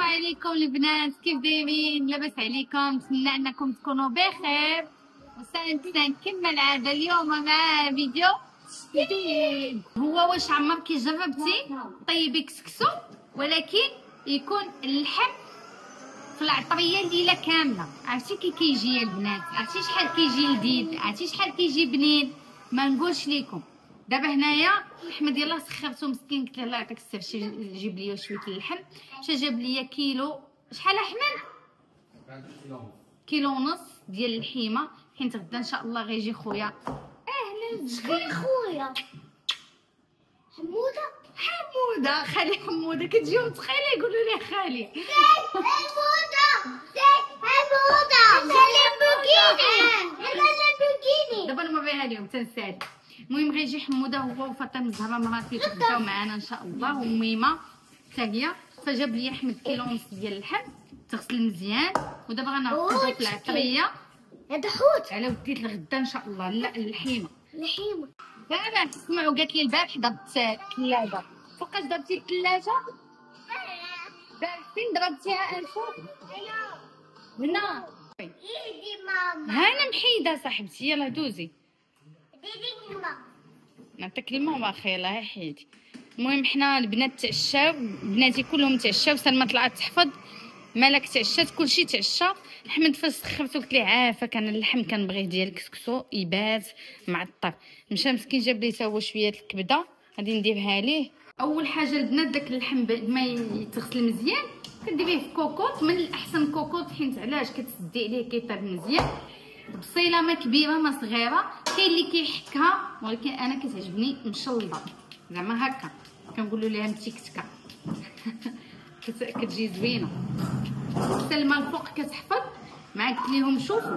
عليكم البنات. كيف دايرين؟ لاباس عليكم. نتمنى أنكم تكونوا بخير. وسنة كما العادة اليوم مع فيديو جديد. هو واش عمرك جربتي؟ طيبي كسكسو ولكن يكون اللحم في العطرية الليلة كاملة. عرفتي كي كيجي البنات؟ عرفتي شحال كيجي لذيذ عرفتي شحال كيجي بنين؟ ما نقولش لكم دابا هنايا اللحم ديال الله سخرتو مسكين قلت له الله يعطيك الصحه شي جيب لي شوية اللحم. شا جاب لي كيلو شحال احمد؟ كيلو ونص ديال اللحيمة. حيت غدا إن شاء الله غيجي خويا. أهلا شكون خويا؟ حمودة؟ حمودة. خالي حمودة كتجيو متخيله يقولوا لي خالي. حمودة. حمودة. لامبورغيني دابا نوريها لهم تنسالي. المهم غيجي حموده هو وفاطمة الزهراء مراتي تبداو معنا إن شاء الله. وميمة حتى هي فجاب لي احمد كيلو ونص ديال اللحم. تغسل مزيان. ودابا غنرقدو في العطرية. هذا حوت. على وديت لغدا إن شاء الله. لا اللحيمة. لحيمه دابا تسمعوا قالت لي البارح ضربت الثلاجه فوقاش ضربتي الثلاجه فين ضربتيها الفوق هنا. إيدي ماما. ها أنا محيدة صاحبتي. يلا دوزي. نعطيك الماء واخا يلاه حيدي المهم حنا البنات تعشاو بناتي كلهم تعشاو سلمى طلعت تحفظ. مالك تعشات كلشي تعشى. احمد فاش سخرتو قلت ليه عافاك أنا اللحم كنبغيه ديال الكسكسو يبات معطر. مشى مسكين جاب لي هو شوية الكبدة غادي نديرها ليه. أول حاجة البنات داك اللحم بما يتغسل مزيان كديريه في كوكوط من الأحسن كوكوط حيت علاش كتسدي عليه كيطيب مزيان. بصيلة ما كبيرة ما صغيرة. كاين اللي كيحكها ولكن أنا كتعجبني مشلضه زعما هكا. كنقولوا ليها متيكتكه كت- كتجي زوينة. سلمى الفوق كتحفظ. مع قلت ليهم شوفوا.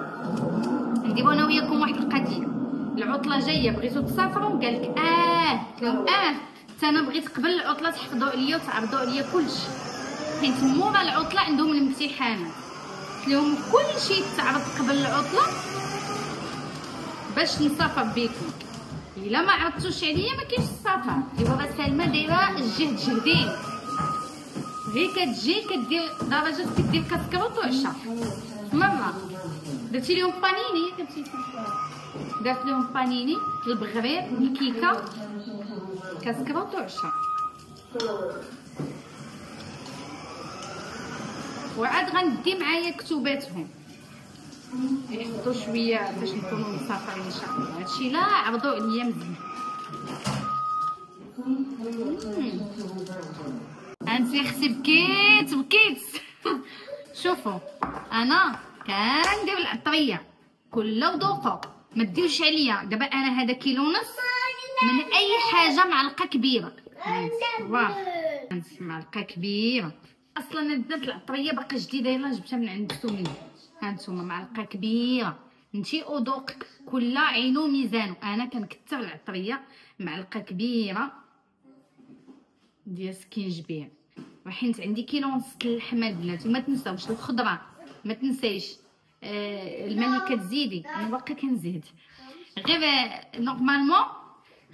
نديرو أنا وياكم واحد القضية. العطلة جاية بغيتو تسافروا؟ قال لك آه. قلت لهم آه. حتى أنا بغيت قبل العطلة تحفظوا عليا وتعرضوا عليا كلشي حيت مورا العطلة عندهم الامتحانات. لهم كلشي يتعرض قبل العطلة. باش نسافر بكم إلا ما عرضتوش عليا ما كاينش السفر إيوا سلمى دايرة الجهد جهدين هي كتجي كدير درجات كدير كسكروط وعشا مرة درتي لهم بانيني؟ درت لهم بانيني البغرير الكيكة كسكروط وعشا وعاد غندي معايا كتوباتهم. يحفظوا شوية باش نكونوا مسافرين ان شاء الله هادشي لا عرضوا عليا مزيان انت أختي بكيت بكيت شوفوا أنا كندير العطريه كل وذوقه ما عليا دابا أنا هذا كيلو ونص من اي حاجة معلقه كبيره واه معلقه كبيره أصلا البنات العطريه باقا جديده يلاه جبتها من عند سومي هانتوما معلقة كبيرة. انتي وذوقك كل عينو ميزانو أنا كنكثر العطرية معلقة كبيرة ديال سكينجبير وحيت عندي كيلو ونص اللحم البنات. وما تنساوش الخضرة. ما تنسايش آه الماء اللي كتزيدي. أنا باقا كنزيد. غير آه، normalement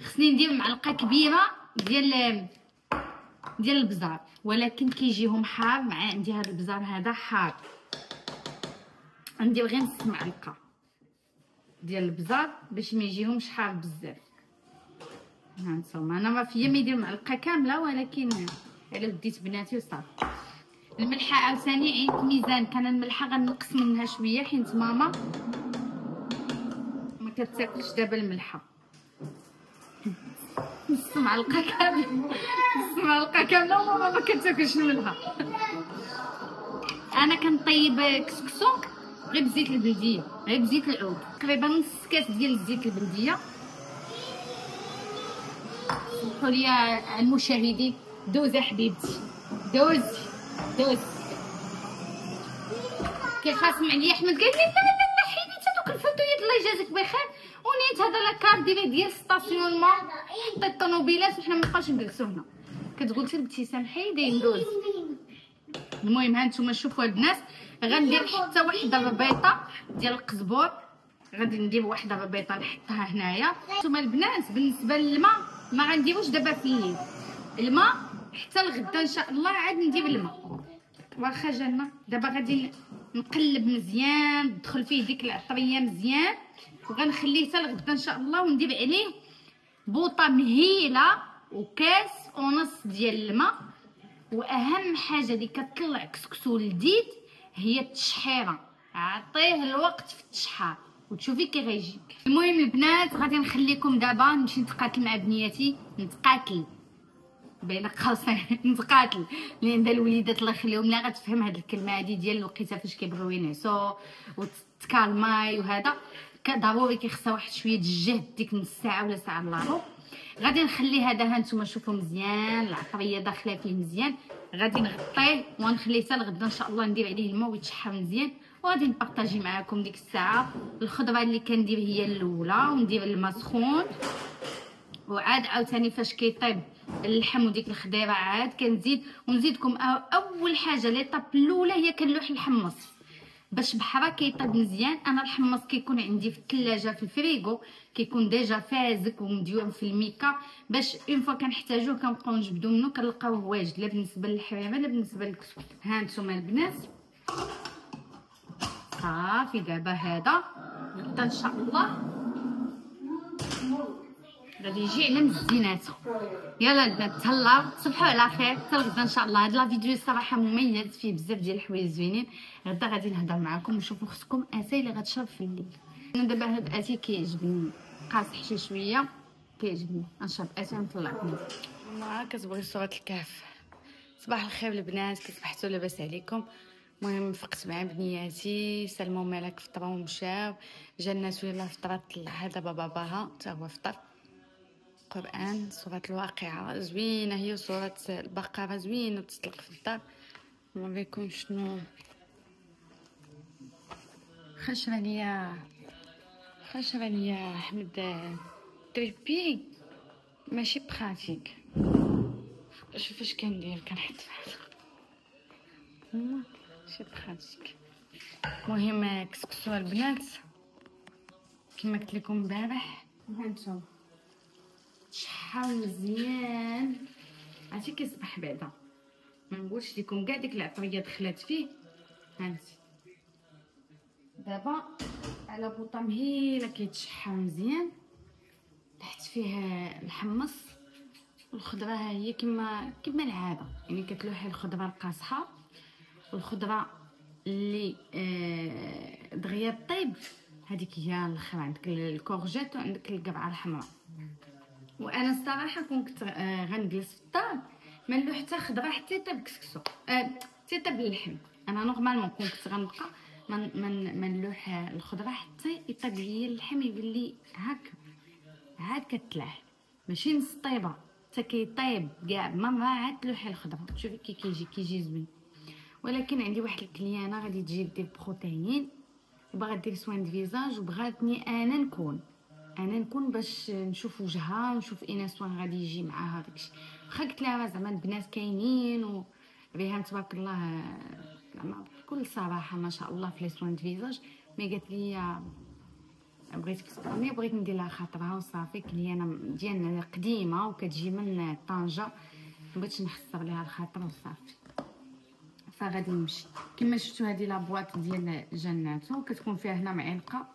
خصني ندير معلقة كبيرة ديال ديال البزار. ولكن كيجيهم حار مع عندي هذا البزار هذا حار. ندير غير نص معلقة ديال البزار باش ما يجيهمش حار بزاف. ها نتوما أنا ما فيا ما يدير معلقة كاملة ولكن على وديت بناتي وصافي. الملحة عاوتاني عينت ميزان. كان الملحة غنقص منها شوية حيت ماما ما كتاكلش دابا الملحة. نص معلقة كاملة. نص معلقة كاملة وماما ما كتاكلش الملحة. أنا كنطيب كسكسو. غير بزيت البلديه غير بزيت العود. تقريبا نص كاس ديال الزيت البلديه سمحوا لي المشاهدين دوزي حبيبتي. دوزي دوزي كيخاصم عليا أحمد قال لي لا لا لا حيدي انت دوك ال fauteuilات الله يجازيك بخير. ونيت هذا la gare ديالي ديال stationnement حطيت الطوموبيلات وحنا مابقاش نجلسو هنا. كتقول لي الابتسام حيدي ندوز. المهم ها نتوما شوفوا البنات غندير حتى واحدة ربيطه ديال القزبور. غادي ندير واحدة ربيطه نحطها هنايا. نتوما البنات بالنسبة للماء ما غنديروش دابا في الليل. الماء حتى الغدا إن شاء الله عاد ندير الماء. واخا جانا. دابا غادي نقلب مزيان ندخل فيه ديك العطرية مزيان. وغنخليه حتى لغدا إن شاء الله وندير عليه بوطة مهيلة وكاس ونص ديال الماء. وأهم حاجة اللي كتطلع كسكسو لذيذ هي التشحيره عطيه الوقت في التشحار وتشوفي كي غيجيك المهم البنات غادي نخليكم دابا نمشي نتقاتل مع بنياتي نتقاتل. بين قوسين نتقاتل. لأن دا الوليدات الله يخليهم. لا غتفهم هاد الكلمة هادي ديال الوقيته فاش كيبغيو ينعسو وتكالماي وهذا. ضروري كيخصها واحد شوية الجهد ديك نص ساعة ولا ساعة الا غادي نخلي هذا ها نتوما شوفوا مزيان العطرية داخلة فيه مزيان. غادي نغطيه ونخليه حتى لغدا إن شاء الله ندير عليه الماء ويتشحر مزيان. وغادي نبارطاجي معكم ديك الساعة. الخضرة اللي كندير هي الأولى وندير الماء سخون. وعاد عاوتاني فاش كيطيب اللحم وديك الخضيره عاد كنزيد. ونزيدكم اول حاجة ليطاب الأولى هي كنلوح الحمص باش بحرا كيطيب مزيان أنا الحمص كيكون عندي في الثلاجه في الفريغو كيكون déjà فازك ومديور في الميكا. باش une fois كنحتاجوه كنبقاو نجبدو منه كنلقاوه واجد لا بالنسبة للحريمه لا بالنسبة للكسكس ها نتوما البنات. صافي دابا هذا. غدا إن شاء الله. غادي يجي على مزيناتو يلا البنات تهلاو تصبحوا على خير حتى غدا ان شاء الله هاد la vidéo الصراحه مميز فيه بزاف ديال الحوايج زوينين غدا غادي نهضر معكم ونشوفوا خصكم اتاي اللي غتشرب في الليل أنا دابا هاد اتاي كيعجبني قاصح شي شوية كيعجبني نشرب اتاي نطلع ما كتبغي صوره الكهف صباح الخير البنات كي صبحتوا لاباس عليكم المهم فقت مع بنياتي سلموا مالك فطروا ومشاو جا الناس ويلا فطرات دابا باباها حتى هو فطر القرآن سورة الواقعة زوينة هي سورة البقرة زوينة تطلق في الدار. نوريكم شنو. خشرة ليا خشرة ليا حمد. تريبي ماشي براتيك. شوف اش كندير كنحط في ماشي براتيك. المهم كسكسوا البنات. كما قلت لكم امبارح هانتوما. تشحر مزيان عرفتي كيصبح بعدا. ما نقولش لكم كاع ديك العطرية دخلات فيه. هانتي دابا على بوطة مهيلة كيتشحر مزيان تحت فيه الحمص. والخضرة ها هي كما كما العادة. يعني كتلوحي الخضرة القاصحة. والخضرة اللي آه دغيا طيب هذيك هي الآخر عندك ال courgette وعندك القرعه الحمراء. وأنا الصراحه كنت آه غنجلس في الدار. ما نلوح حتى خضرة حتى يطيب كسكسو. آه حتى يطيب اللحم. أنا normalement كنت غنبقى. من من منلوح الخضرة حتى يطيب ليا اللحم يولي هاك عاد كتلح ماشي نص طيبه حتى كيطيب كاع. مره عاد تلوحي الخضرة. شوفي كي كيجي كيجي زوين. ولكن عندي واحد الكليانة غادي تجي دير بروتين وباغا دير soin de visage وبغاتني أنا نكون. أنا نكون باش نشوف وجهها نشوف ايناس وين غادي يجي معاها داكشي واخا قلت لها زعما البنات كاينين و ريهام تبارك الله زعما بكل صراحة ما شاء الله في les soins visage mais قالت لي بغيتك تسمعني بغيت ندير لها خاطرها وصافي كليانه ديالنا قديمة وكتجي من طنجة. بغيتش نخسر ليها الخاطر وصافي فغادي نمشي. كما شفتوا هذه la boîte ديال جناتو كتكون فيها هنا معلقة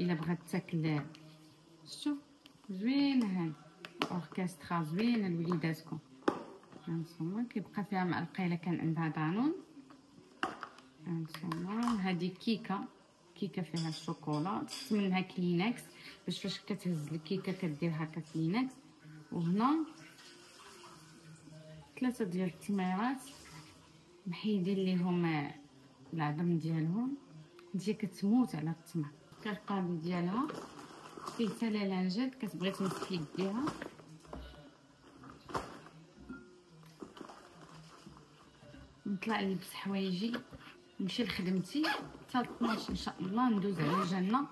إلا بغات تاكل شتو زوين هاد اوركسترا زوين لوليداتكم هانتوما كيبقى فيها معلقه الا كان عندها دانون. هانتوما هادي كيكة. كيكة فيها الشوكولا. منها كلينكس باش فاش كتهز الكيكة كدير هكا كلينكس وهنا ثلاثة ديال التميرات محيدين ليهم العظم ديالهم. هي كتموت على التمر. كالقالب ديالها. فيه سلالانجات كتبغي تمسكي بها. نطلع نلبس حوايجي نمشي لخدمتي. حتى 12 إن شاء الله ندوز على الجنة.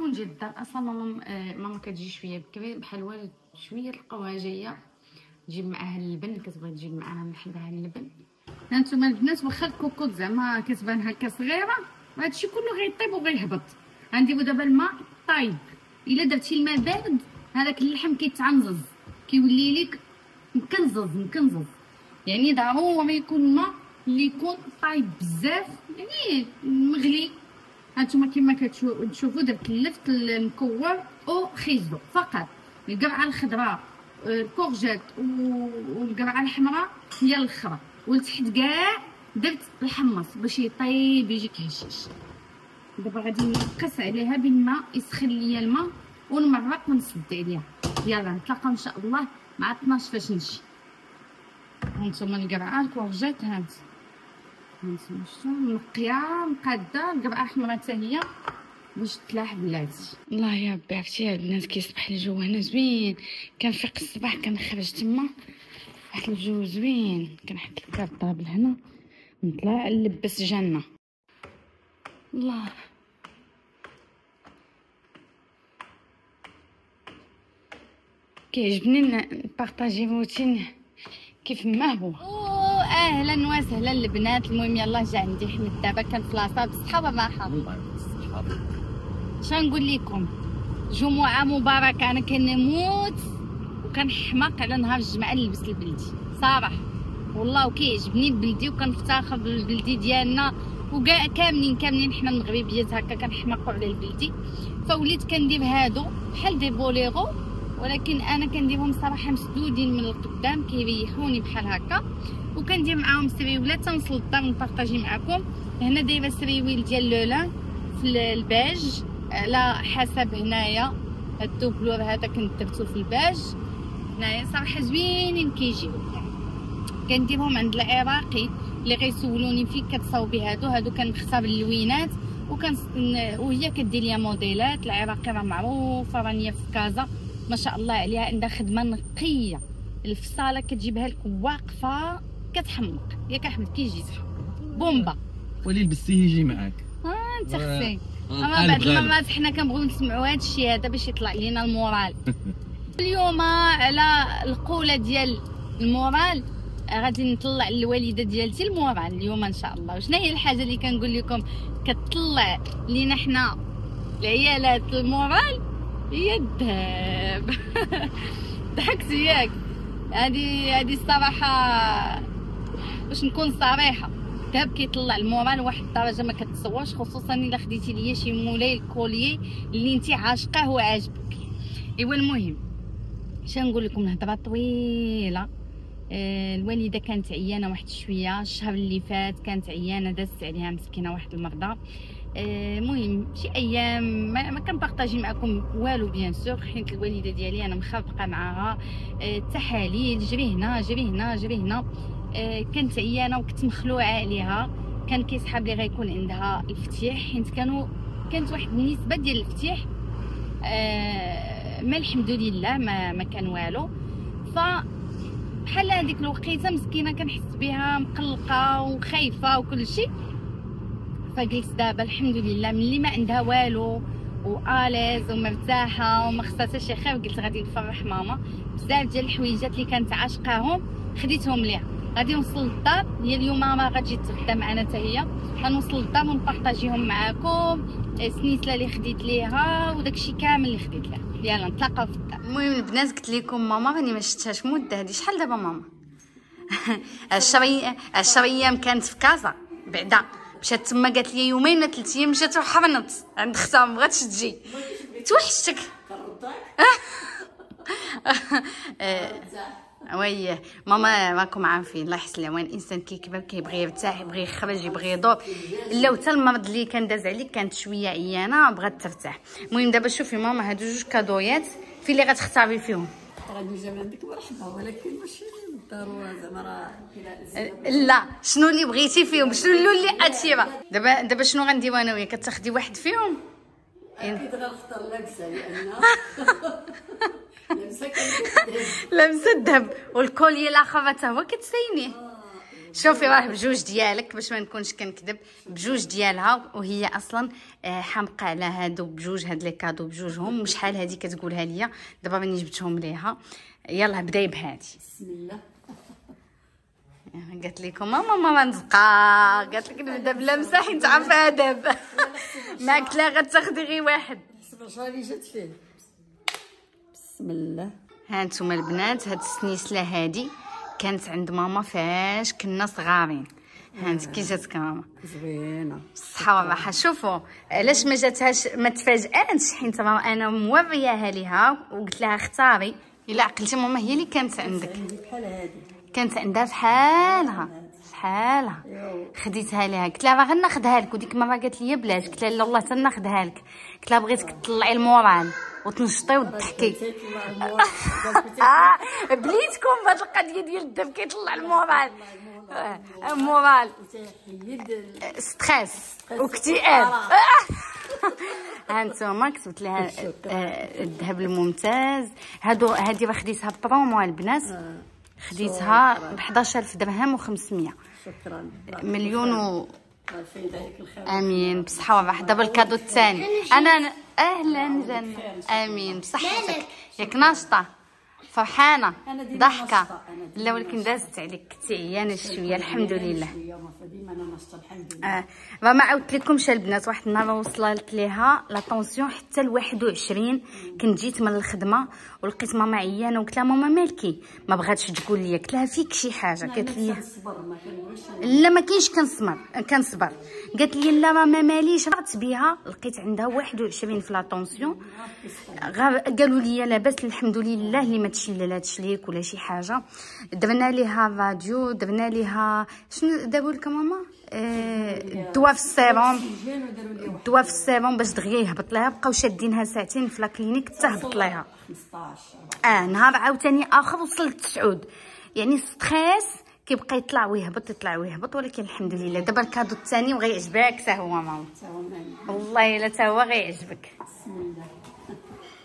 ونجي للدار أصلا ماما ماما كتجي شوية بكري بحال والد شوية تلقاوها جاية. تجيب معاها اللبن كتبغي تجيب معاها من حدها اللبن هانتوما البنات واخا الكوكوط زعما كتبان هكا صغيرة هادشي كله غيطيب وغيهبط. غنديرو دابا الماء طايب. إلا درتي الماء بارد هذاك اللحم كيتعنزز كيولي لك مكنزز مكنزز. يعني ضروري يكون الماء اللي يكون طايب بزاف يعني مغلي. هانتوما كما كتشوفوا درت لفت المكور أو خيزو فقط. القرعة الخضراء الكورجيت والقرعة الحمراء هي الأخرى. ولتحت كاع درت الحمص باش يطيب يجيك هشيش. دابا غادي نقص عليها بالماء يسخن ليا الماء ونمرق ونسد عليها. يلا نتلاقاو إن شاء الله مع 12 فاش نمشي. هانتوما القرعة ال courgette هانت. هانتوما شفتو؟ منقيه مقاده القرعة حمرا حتى هي. باش تلاح بلاتي. الله يا ربي عرفتي البنات كيصبح الجو هنا زوين. كنفيق الصباح كنخرج تما. واحد الجو زوين. كنحط ال cartable هنا نطلع نلبس جنة. الله. كيعجبني نبارطاجي روتين كيف ما هو. أهلا وسهلا البنات المهم يلا جا عندي حمد. دابا كان في لاصه بالصحه والراحه شنقول لكم؟ جمعة مباركة. أنا كنموت وكنحماق على نهار الجمعة نلبس البلدي. صراحة. والله وكيعجبني بلدي وكنفتخر بالبلدي ديالنا. وكاع كاملين كاملين حنا المغربيات هكا كنحماقوا على البلدي. فوليت كندير هادو بحال des boléros ولكن أنا كنديرهم صراحة مسدودين من القدام كيريحوني بحال هكا. وكندير معاهم سريولات تنوصل الدار نبارطاجي معكم هنا دايرة سريويل ديال le lin في الباج. على حسب هنايا هاد ال doublure هذا كنت في الباج. هنايا صراحة زوينين كيجيو. كنديرهم عند العراقي اللي غيسولوني فين كتصاوبي هادو. هادو كنختار اللوينات وكان وهي كدير ليا موديلات. العراقي راه معروفه رانيه في كازا. ما شاء الله عليها عندها خدمة نقية. الفصالة كتجيبها لك واقفة كتحمق. ياك احمد كيجي بومبا. ولي لبستيه يجي معاك. آه انت خصي آه، أما بعد المرات حنا كنبغيو نسمعوا هذا الشيء هذا باش يطلع لينا المورال. اليوم على القولة ديال ال moral غادي نطلع الوالده ديالتي ال moral اليوم إن شاء الله. وشنا هي الحاجة اللي كنقول لكم؟ كتطلع لينا حنا العيالات ال moral؟ هي الذهب ضحكت ياك هذه هذه الصراحة باش نكون صريحة الذهب كيطلع ال moral واحد الدرجة ما كتصورش خصوصا إلا خديتي ليا شي مولاي ال collier اللي انت عاشقاه وعاجبك. إيوا المهم شنقول لكم؟ الهضرة طويلة. آه الوالدة كانت عيانة واحد شوية الشهر اللي فات كانت عيانة دازت عليها مسكينة واحد المرضى. المهم آه شي أيام ما, ما كنبارطاجي معكم والو bien sûr. حيت الوالدة ديالي أنا مخابقة معاها. التحاليل آه جري هنا جري هنا جري هنا. آه كانت عيانه وكنت مخلوعة عليها. كان كيسحاب لي غيكون عندها الفتيح. حيت كانوا كانت واحد النسبة ديال الفتيح ما الحمد لله ما ما كان والو. ف بحال هذيك الوقيتة مسكينة كنحس بها مقلقة وخايفة وكل شيء فقلت دابا الحمد لله ملي ما عندها والو وآليز ومرتاحة وما خصها شي خير قلت غادي نفرح ماما. بزاف ديال الحويجات اللي كانت عاشقاهم خديتهم ليها. غادي نوصل للدار هي اليوم ما غتجي تغدا معنا حتى هي. غنوصل للدار ونبارطاجيهم معاكم السنيسلة اللي خديت ليها وداكشي كامل اللي خديت ليها. يلا نتلاقاو في الدار. المهم البنات قلت لكم ماما راني ما شفتهاش مدة. هادي شحال دابا ماما؟ عشر عشر أيام كانت في كازا بعدا. مشات تما قالت لي يومين ولا ثلاث أيام مشات وحرنت عند اختها ما بغاتش تجي. توحشتك وي. ماما راكم عارفين الله يحسن وين الإنسان كيكبر كيبغي يرتاح يبغي يخرج يبغي يدور. لا حتى المرض اللي كان داز عليك كانت شوية عيانة بغات ترتاح. المهم دابا شوفي ماما هادو جوج كادويات في اللي غتختاري فيهم. غادي نجيب عندك مرحبا ولكن ماشي. زعما راه لا شنو اللي بغيتي فيهم؟ شنو اللي اتيرا دابا دابا شنو غنديرو أنا وياك؟ كتاخدي واحد فيهم؟ أكيد غنختار لابسه لأن لابسه لابسه الذهب والكولي الآخر حتى هو كتسينيه شوفي راه بجوج ديالك باش ما نكونش كنكذب بجوج ديالها وهي أصلا حامقة على هادو بجوج هاد لي كادو بجوجهم شحال هادي كتقولها ليا. دابا راني جبتهم ليها. يلا بداي بهادي. بسم الله. قالت لكم ماما ماما نزقا قالت لك نبدا بلا مساح حيت عارفة دابا ما قلت لها غتاخدي غير واحد. جات فيه. بسم الله. ها نتوما البنات هاد السنيسلة هادي كانت عند ماما فاش كنا صغارين. هانت كي جاتك ماما؟ زوينة. الصحة والراحة شوفوا علاش ما جاتهاش ما تفاجأتش؟ حيت ماما أنا مورياها ليها وقلت لها اختاري. إلا عقلتي ماما هي اللي كانت عندك. بحال هادي. كانت عندها بحالها. بحالها. خديتها لها. قلت لها باغا ناخذها لك. وديك المرة قالت لي بلاش قلت لها لا والله تناخذها لك. قلت لها بغيتك تطلعي ال moral وتنشطي وتضحكي. آه بليتكم بهاد القضية ديال الذهب كيطلع ال moral. آه، ال moral. حيد stress واكتئاب. هانتوما كتبت لها آه، الذهب الممتاز. هادو هادي راه خديتها برومو البنات. خديتها ب 11000 درهم و500 شكرا. مليون و آمين. بصحة والراحه دابا الكادو الثاني. أنا أهلا جنة. آمين. بصحتك. ياك ناشطة. فرحانة ضحكة. لا ولكن دازت عليك كنتي عيانه شوية الحمد لله. آه راه ما عاودت لكمش البنات واحد النهار وصلت ليها لا طونسيون حتى ل 21 كنت جيت من الخدمة ولقيت ماما عيانة وقلت لها ماما مالكي؟ ما بغاتش تقول لي. قلت لها فيك شي حاجة. قالت لي لا ما كاينش كنصبر كنصبر. قالت لي لا ما ماليش رحت بها لقيت عندها 21 في la tension غا- قالوا لي لاباس الحمد لله اللي ما تشللاتش ليك ولا شي حاجة. درنا ليها راديو درنا ليها شنو داروا لك ماما؟ آه، الدواء في السيروم الدواء في السيروم باش دغيا يهبط لها بقاو شادينها ساعتين في la clinique حتى هبط لها 15 آه نهار عاوتاني آخر وصلت تسعود. يعني stress كيبقى يطلع ويهبط يطلع ويهبط ولكن الحمد لله. دابا ال cadeau الثاني وغيعجبك حتى هو ماما. والله إلا حتى هو غيعجبك. بسم الله.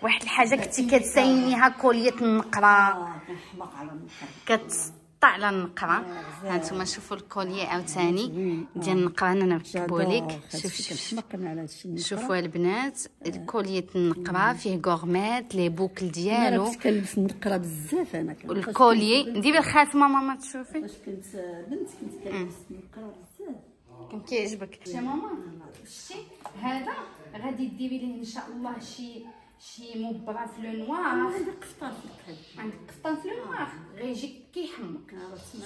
واحد الحاجة كنتي كتساينيها collier النقره النقر كتسطع على النقره هانتوما شوفوا ال collier عاوتاني ديال النقره أنا نركبو لك شوف شوف شوفوا البنات ال collier النقره فيه gourmette les boucles ديالو. كنلبس النقره بزاف أنا كنت. وال collier ديري الخاتمة ماما تشوفي. فاش كنت بنت كنت كنلبس النقره بزاف. كان كيعجبك. يا ماما؟ شتي هذا؟ غادي ديري ليه إن شاء الله شي شي مبرة في لو نوار عندي قفطان في الكحل عندك قفطان في لو نوار غيجيك كيحمق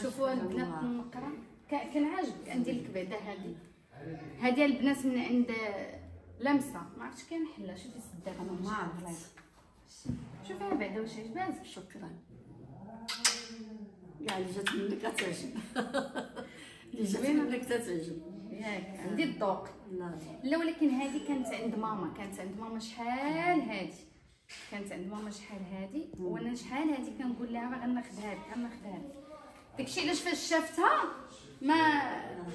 شوفوا البنات كان عاجبك ندير لك بعدا هذه هذه البنات من عند لمسة ما عرفتش كاين حله شوفي السداغه ما عرفتش شوفيها بعدا واش عجباتك شكرا كاع اللي جات منك كتعجب اللي جات منك تتعجب ياك عندي الذوق. لا لا ولكن هذه كانت عند ماما. كانت عند ماما شحال هادي. كانت عند ماما شحال هادي. وأنا شحال هادي كنقول لها راه غناخذها غناخذها داكشي علاش فاش شافتها؟ ما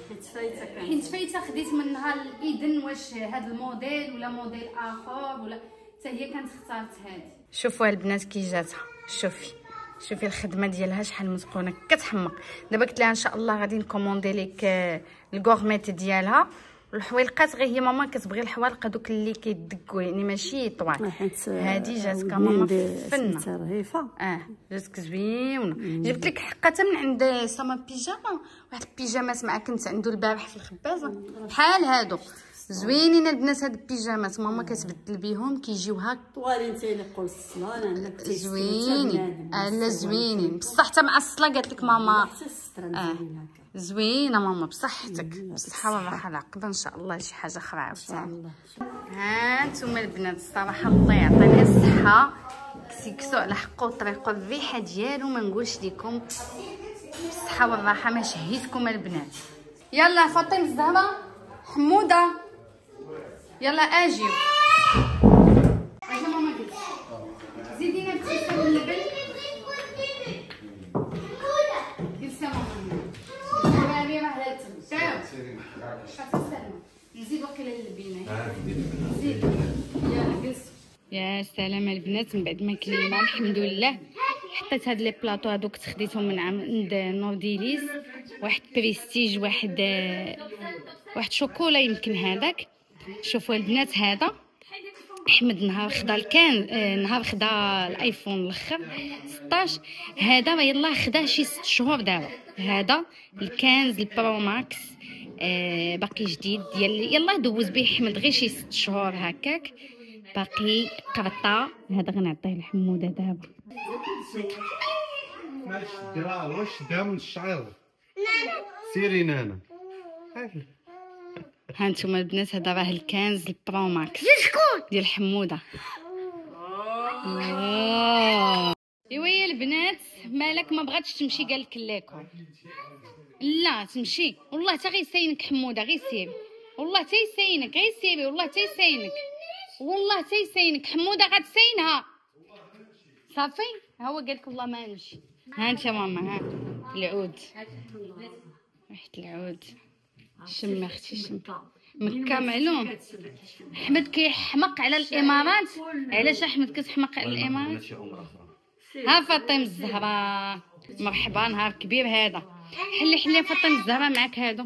حيت فايتة كانت. حيت فايتة خديت منها الاذن واش هذا الموديل ولا موديل آخر ولا حتى هي كانت اختارت هذه شوفوا البنات كي جاتها. شوفي. شوفي الخدمة ديالها شحال متقونه كتحمق. دابا قلت لها إن شاء الله غادي ن commander لك آه، ال gourmette ديالها. الحويلقات غير هي ماما كتبغي الحوالق هذوك اللي كيدقوا يعني ماشي طوال. حيت هادي جاتك ماما فنه رهيفة. آه جاتك زوينة. جبت لك حقاتها من عند سما بيجاما. واحد البيجامات مع كنت عنده البارح في الخبازة. بحال هادو. زوينين البنات هاد البيجامات ماما كتبدل بيهم كيجيو هاك. طوالي انت اللي قول الصلاه زوينين. آه لا زوينين. بصح حتى مع الصلاة قالت لك ماما. هكا. زوينة ماما بصحتك. بالصحه والراحه العقبه إن شاء الله شي حاجة أخرى عاوتاني. الله. ها أنتم البنات الصراحه الله يعطيني الصحة. كسكسو على حقه وطريقه الريحة ديالو ما نقولش لكم بالصحه والراحه ما شهيتكم البنات. يلا فاطمة الزهراء حمودة. يلا أجي. يا سلام البنات من بعد ما كلينا الحمد لله. حطيت هاد les plateaux هادو كنت خديتهم من عند نورديليس واحد بريستيج واحد واحد شوكولا يمكن هذاك. شوفوا البنات هذا. أحمد نهار خدا الكان آه، نهار خدا ال iPhone الأخر 16 هذا يلاه خداه شي 6 شهور دابا. هذا ال quinze ال Pro Max آه باقي جديد. ديال يلاه دوز به أحمد غير شي 6 شهور هكاك. باقي قرطة. هذا غنعطيه لحمودة دابا. ماش درا واش دا من الشعير؟ سيري نانا. ها أنتم البنات هذا راه ال quinze ال Pro Max. ديال حمودة. واو. إيوا يا البنات مالك ما بغاتش تمشي قال لك ليكم لا تمشي. والله تا غيساينك حمودة غير سيري والله تا يساينك غير سيري والله تا يساينك. والله تا يساينك. حمودة غتساينها صافي؟ ها هو قال لك والله ما نمشي ها انت ماما ها. العود. ريحة العود. شم أختي شم. مكة. معلوم. أحمد كيحمق على الإمارات. علاش أحمد كتحمق على الإمارات؟ ها فاطمة الزهراء مرحبا نهار كبير هذا. حلي حلي فاطمة الزهراء معاك هادو.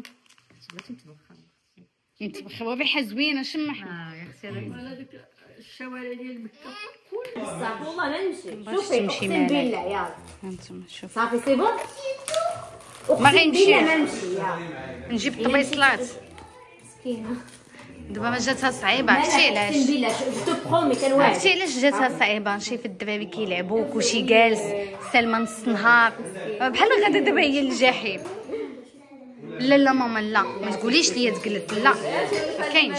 انت بخبر ريحه زوينة شم أحمد. آه يا أختي الشوارع ديال مكة. بصح والله لا نمشي شوفي أقسم. بالله يلا أنتم شوف صافي سي بون. ما. بالله ما نمشي يلا نجيب طبيصلات مسكينه دابا ما جاتها صعيبة عرفتي علاش؟ جو عرفتي علاش جاتها صعيبة؟ شي في الدراري كيلعبوا كلشي جالس سلمى نص النهار بحال غادا دابا هي الجحيم. لا لا ماما لا. ما تقوليش ليا تجلس لا. ما كاينش.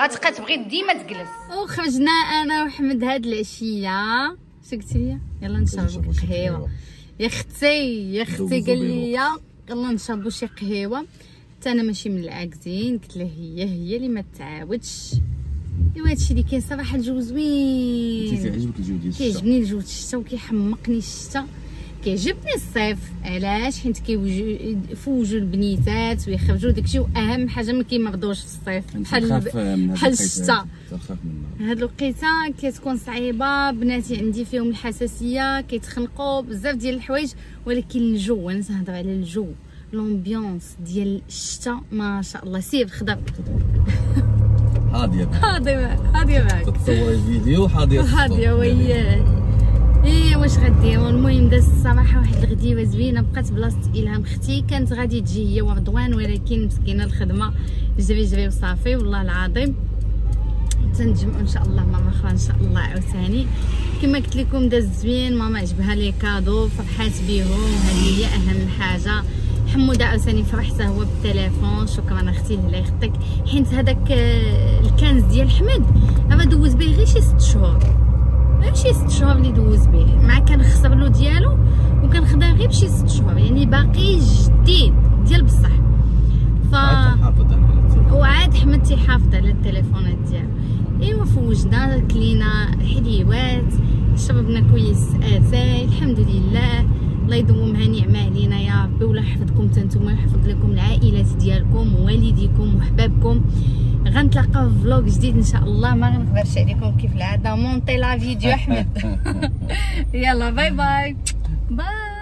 غتبقى تبغي ديما تجلس. وخرجنا أنا وحمد هاد العشية. شو قلتي لي يلا نشربوا قهيوة. يا أختي يا أختي قال لي يلا نشربوا شي قهيوة. حتى أنا ماشي من العاكزين قلت له هي هي اللي ما تعاودش. إيوا هادشي اللي كاين صراحة الجو زوين. كيعجبك الجو ديال الشتا؟ كيعجبني الجو د الشتا وكيحمقني الشتا. كيعجبني الصيف. علاش؟ حيت كيفوجوا البنيتات ويخرجوا داكشي وأهم حاجة ما كيمرضوش في الصيف. بحال بحال الوقيته الشتا. هاد. الوقيته كتكون صعيبة بناتي عندي فيهم الحساسية كيتخنقوا بزاف ديال الحوايج ولكن الجو أنا تنهضر على الجو. لومبيونس ديال الشتا ما شاء الله سير خضر حاضيه معاك. هادي هادي معاك تتصوري الفيديو حاضيه هادي وياه إيه واش غديروا المهم دازت الصراحه واحد الغديوه زوينه بقات بلاصه الهام أختي كانت غادي تجي هي ورضوان ولكن مسكينه الخدمه جري جري وصافي والله العظيم تنجمعوا ان شاء الله ماما أخرى ان شاء الله عاوتاني كما قلت لكم داز زوين ماما عجبها les cadeaux فرحات بيهم هذه هي اهم حاجة حموده عاوتاني فرح حتى هو بالتليفون شكرا أختي الله يخليك. حيت هذاك آه، ال quinze ديال حمد راه دوز به غير شي ست شهور. غير شي ست شهور اللي دوز به مع كان خسر له ديالو وكان خدا غير بشي ست شهور. يعني باقي جديد ديال بصح. ف. وعاد حمد تيحافظ على التليفونات ديالو. ايوا فوجنا كلينا حليوات شربنا كويس اتاي الحمد لله. الله يدومها نعمه علينا يا ربي ولا يحفظكم تنتوما ويحفظ لكم العائلات ديالكم ووالديكم وحبابكم. غنتلاقاو في vlog جديد إن شاء الله ما غنخبرش عليكم كيف العادة. monter la vidéo أحمد. يلا bye bye bye